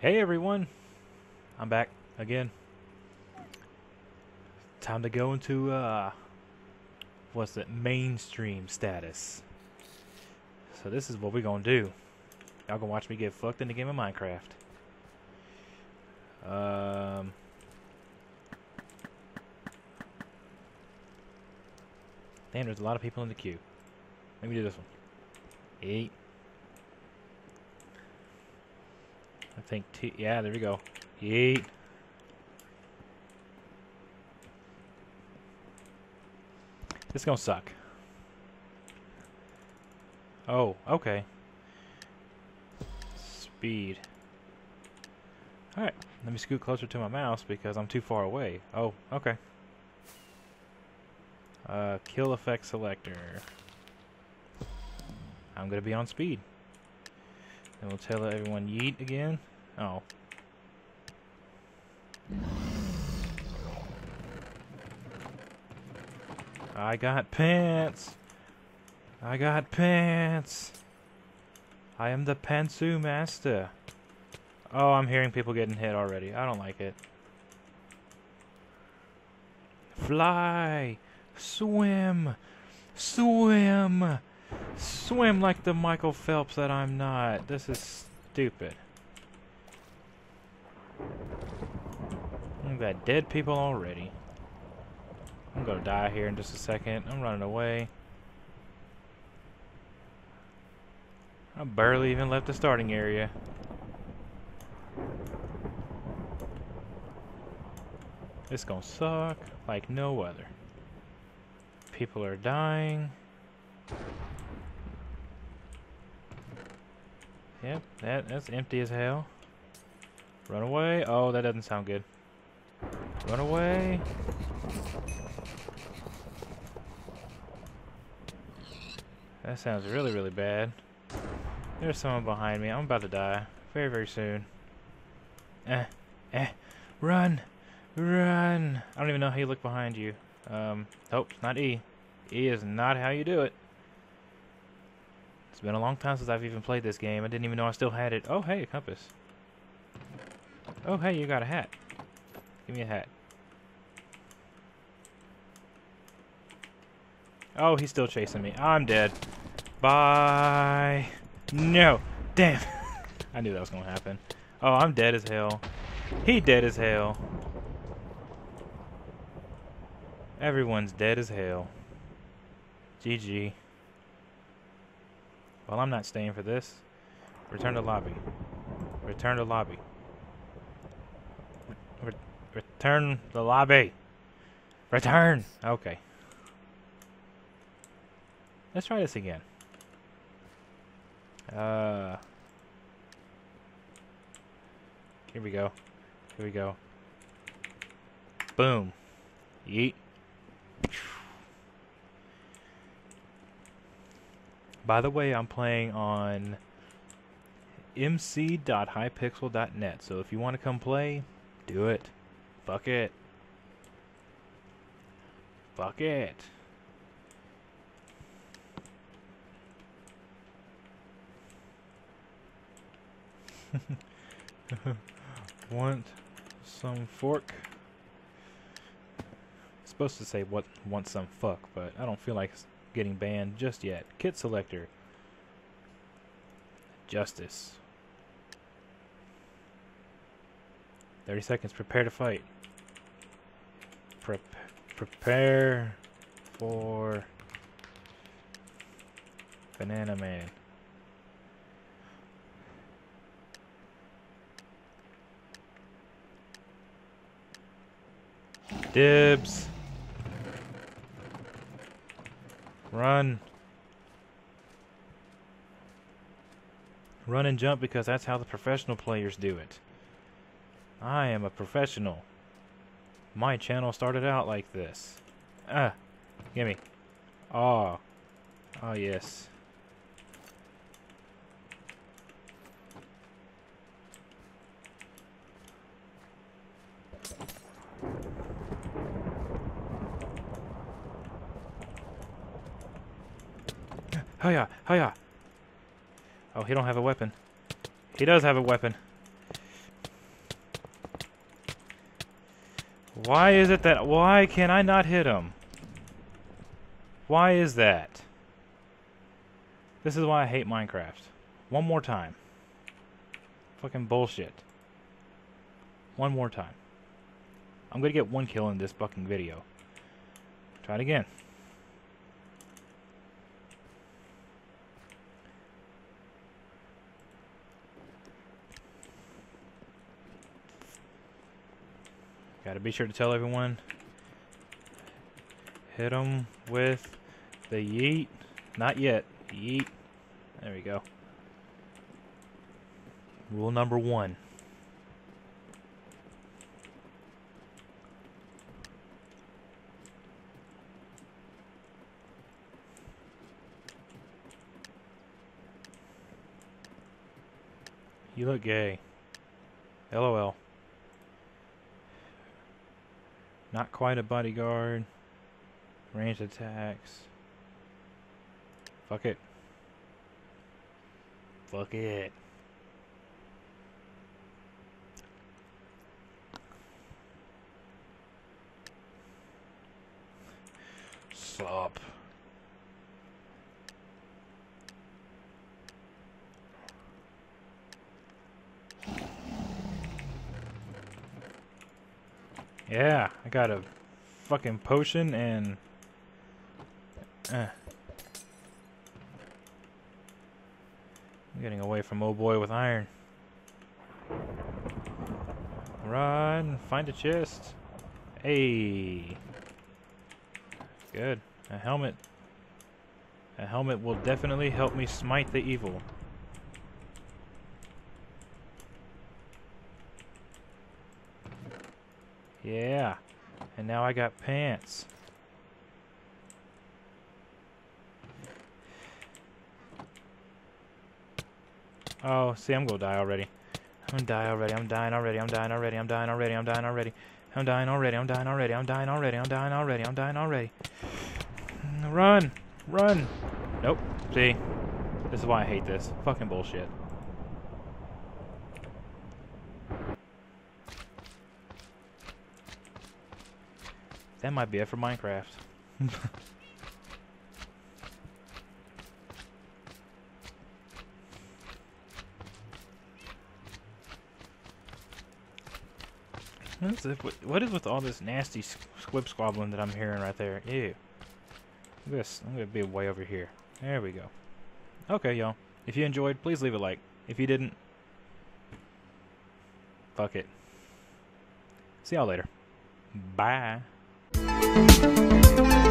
Hey everyone, I'm back again. Time to go into uh, what's it? Mainstream status. So this is what we're gonna do. Y'all gonna watch me get fucked in the game of Minecraft. Um. Damn, there's a lot of people in the queue. Let me do this one. Eight. I think T. Yeah, there we go. Eight. This is gonna suck. Oh, okay. Speed. Alright, let me scoot closer to my mouse because I'm too far away. Oh, okay. Uh, kill effect selector. I'm gonna be on speed. And we'll tell everyone yeet again. Oh. I got pants. I got pants. I am the pantsu master. Oh, I'm hearing people getting hit already. I don't like it. Fly. Swim. Swim. Swim like the Michael Phelps that I'm not. This is stupid. We've got dead people already. I'm gonna die here in just a second. I'm running away. I barely even left the starting area. It's gonna suck like no other. People are dying. Yep, that that's empty as hell. Run away. Oh, that doesn't sound good. Run away. That sounds really, really bad. There's someone behind me. I'm about to die. Very, very soon. Eh. Eh. Run. Run. I don't even know how you look behind you. Um, nope, not E. E is not how you do it. It's been a long time since I've even played this game. I didn't even know I still had it. Oh, hey, a compass. Oh, hey, you got a hat. Give me a hat. Oh, he's still chasing me. I'm dead. Bye. No. Damn. I knew that was going to happen. Oh, I'm dead as hell. He dead as hell. Everyone's dead as hell. GG. Well, I'm not staying for this. Return to lobby. Return to lobby. Re return the lobby. Return. Okay. Let's try this again. Uh. Here we go. Here we go. Boom. Yeet. By the way, I'm playing on mc.hypixel.net, so if you want to come play, do it. Fuck it. Fuck it. want some fork? Supposed to say what want some fuck, but I don't feel like getting banned just yet. Kit selector. Justice. 30 seconds. Prepare to fight. Prep prepare for Banana Man. Dibs. Run. Run and jump because that's how the professional players do it. I am a professional. My channel started out like this. Ah, gimme. Oh. Oh, yes. Hiya! Hiya! Oh, he don't have a weapon. He does have a weapon. Why is it that... Why can I not hit him? Why is that? This is why I hate Minecraft. One more time. Fucking bullshit. One more time. I'm gonna get one kill in this fucking video. Try it again. Gotta be sure to tell everyone. Hit them with the yeet. Not yet. Yeet. There we go. Rule number one. You look gay. LOL. Not quite a bodyguard. Ranged attacks. Fuck it. Fuck it. Yeah, I got a fucking potion and... Uh. I'm getting away from old boy with iron. Run, find a chest. Hey. Good. A helmet. A helmet will definitely help me smite the evil. Yeah. And now I got pants. Oh, see, I'm gonna die already. I'm gonna die already. I'm dying already. I'm dying already. I'm dying already. I'm dying already. I'm dying already. I'm dying already. I'm dying already. I'm dying already. I'm dying already. Run! Run! Nope. See? This is why I hate this. Fucking bullshit. That might be it for Minecraft. What is, it, what is with all this nasty squib squabbling that I'm hearing right there? Ew. This, I'm gonna be way over here. There we go. Okay, y'all. If you enjoyed, please leave a like. If you didn't, fuck it. See y'all later. Bye. Música